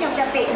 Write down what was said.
Trong việc.